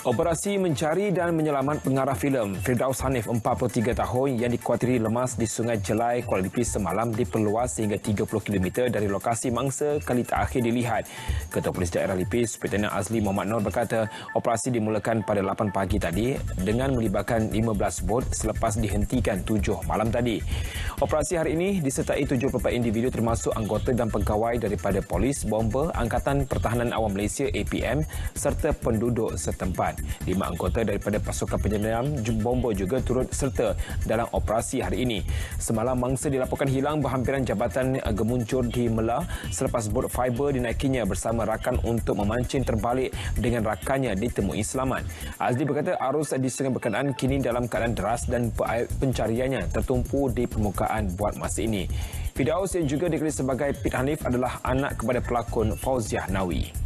Operasi mencari dan menyelamat pengarah filem Firdaus Hanif 43 tahun yang dikuatiri lemas di Sungai Jelai Kuala Lumpur semalam diperluas sehingga 30 km dari lokasi mangsa kali terakhir dilihat. Ketua Polis Daerah Lipis, Superintendent Azli Muhammad Nur berkata operasi dimulakan pada 8 pagi tadi dengan melibatkan 15 bot selepas dihentikan 7 malam tadi. Operasi hari ini disertai 74 individu termasuk anggota dan pegawai daripada Polis, Bomber, Angkatan Pertahanan Awam Malaysia APM serta penduduk setempat. Lima anggota daripada pasukan penyelam bomba juga turut serta dalam operasi hari ini. Semalam mangsa dilaporkan hilang berhampiran jabatan gemuncur di Mela selepas bot fiber dinaikinya bersama rakan untuk memancing terbalik dengan rakannya ditemui selamat. Azli berkata arus di sungai berkenaan kini dalam keadaan deras dan pencariannya tertumpu di permukaan buat masa ini. Fidaus yang juga dikenali sebagai Pit Hanif adalah anak kepada pelakon Fauziah Nawi.